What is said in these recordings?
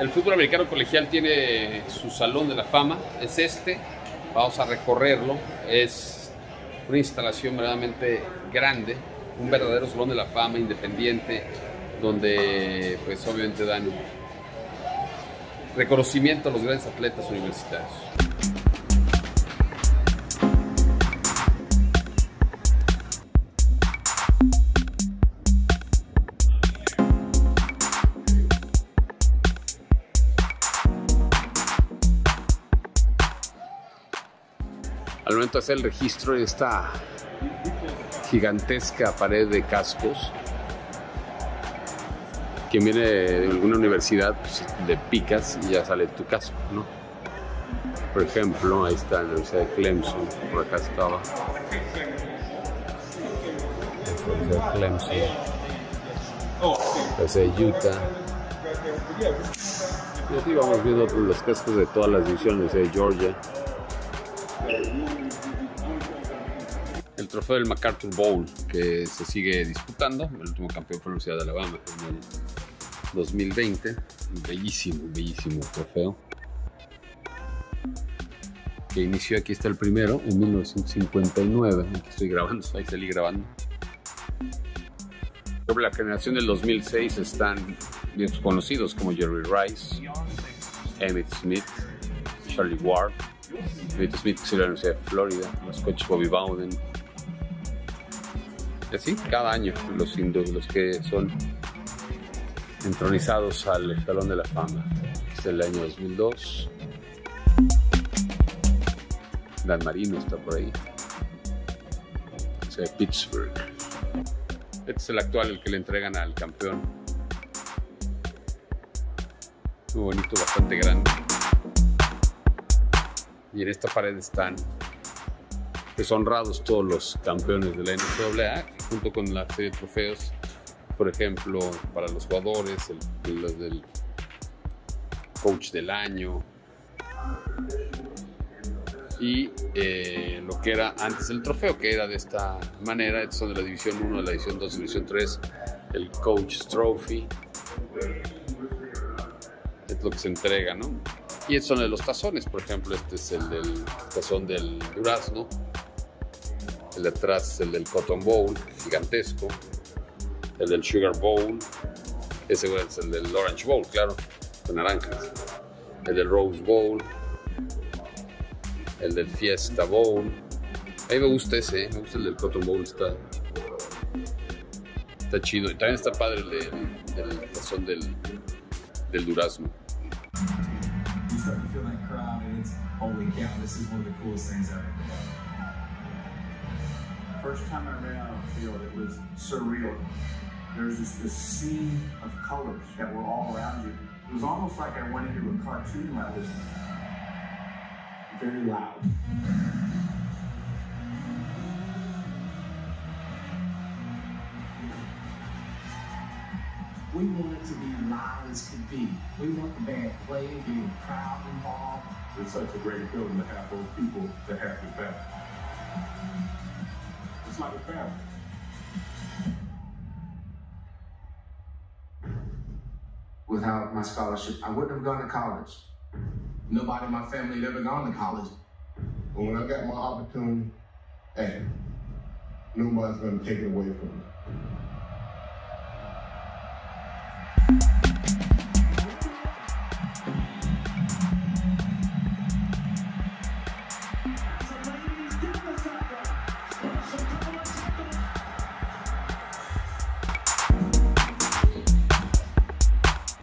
El fútbol americano colegial tiene su salón de la fama, es este, vamos a recorrerlo, es una instalación verdaderamente grande, un verdadero salón de la fama independiente, donde pues obviamente dan reconocimiento a los grandes atletas universitarios. Al momento de hacer el registro de esta gigantesca pared de cascos, quien viene de alguna universidad, pues, le picas y ya sale tu casco, ¿no? Por ejemplo, ahí está la Universidad de Clemson, por acá estaba. La Universidad de Clemson. La Universidad de Utah. Y así vamos viendo los cascos de todas las divisiones de Georgia. El trofeo del MacArthur Bowl que se sigue disputando. El último campeón fue la Universidad de Alabama en el 2020. Un bellísimo, bellísimo trofeo. Que inició, aquí está el primero, en 1959. Aquí estoy grabando, ahí salí grabando. Sobre la generación del 2006 están bien conocidos como Jerry Rice, Emmett Smith, Charlie Ward, Emmett Smith que de la Universidad de Florida, los coaches Bobby Bowden. Así, cada año, los, indu- los que son entronizados al Salón de la Fama. Es el año 2002. Dan Marino está por ahí. Es de Pittsburgh. Este es el actual, el que le entregan al campeón. Muy bonito, bastante grande. Y en esta pared están pues, honrados todos los campeones de la NCAA, junto con la serie de trofeos, por ejemplo, para los jugadores, el, los del coach del año, y eh, lo que era antes el trofeo, que era de esta manera, estos son de la división 1, de la división 2, división 3, el Coach Trophy, es lo que se entrega, ¿no? Y son de los tazones, por ejemplo, este es el del tazón del durazno, el de atrás es el del Cotton Bowl, gigantesco, el del Sugar Bowl, ese es el del Orange Bowl, claro, con naranjas, el del Rose Bowl, el del Fiesta Bowl. A me gusta ese, ¿eh? me gusta el del Cotton Bowl, está, está chido. Y también está padre el del, del tazón del, del durazno. It's holy cow, this is one of the coolest things I've ever. done. First time I ran out on the field, it was surreal. There was just this sea of colors that were all around you. It was almost like I went into a cartoon I was very loud. We want it to be loud as could be. We want the band playing, the crowd involved. It's such a great feeling to have those people to have your back. It's like a family. Without my scholarship, I wouldn't have gone to college. Nobody in my family had ever gone to college. But when I got my opportunity, hey, nobody's gonna take it away from me.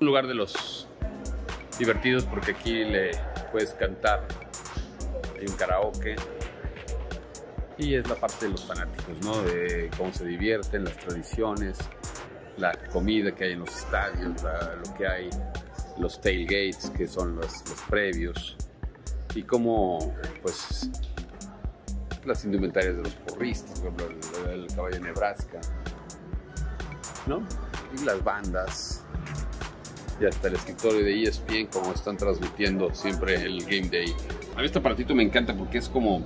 Un lugar de los divertidos porque aquí le puedes cantar, hay un karaoke y es la parte de los fanáticos, ¿no? De cómo se divierten, las tradiciones, la comida que hay en los estadios, la- lo que hay, los tailgates que son los, los previos y cómo, pues, las indumentarias de los porristas, por ejemplo, el, el caballo de Nebraska, ¿no? Y las bandas, y hasta el escritorio de ESPN como están transmitiendo siempre el Game Day. A mí este aparatito me encanta porque es como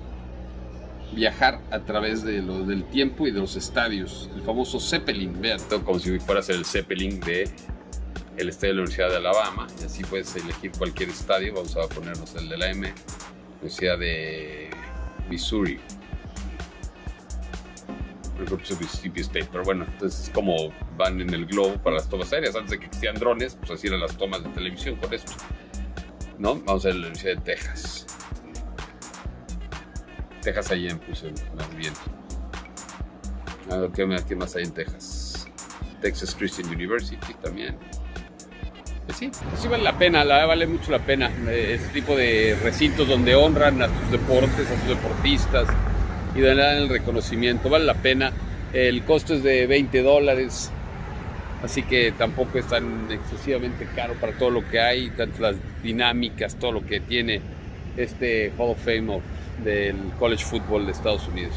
viajar a través de lo, del tiempo y de los estadios. El famoso Zeppelin, vean, como si fuera a ser el Zeppelin de el estadio de la Universidad de Alabama, y así puedes elegir cualquier estadio. Vamos a ponernos el de la M, Universidad de Missouri. El grupo de Mississippi State, pero bueno, entonces es como van en el globo para las tomas aéreas. Antes de que existían drones, pues así eran las tomas de televisión con esto. ¿No? Vamos a ver la Universidad de Texas. Texas ahí en puse más bien. A ver, ¿qué, qué más hay en Texas? Texas Christian University también. Pues sí, sí vale la pena, la, vale mucho la pena. eh, Ese tipo de recintos donde honran a sus deportes, a sus deportistas y le dan el reconocimiento. Vale la pena. El costo es de 20 dólares, así que tampoco es tan excesivamente caro para todo lo que hay, tantas las dinámicas, todo lo que tiene este Hall of Fame del College Football de Estados Unidos.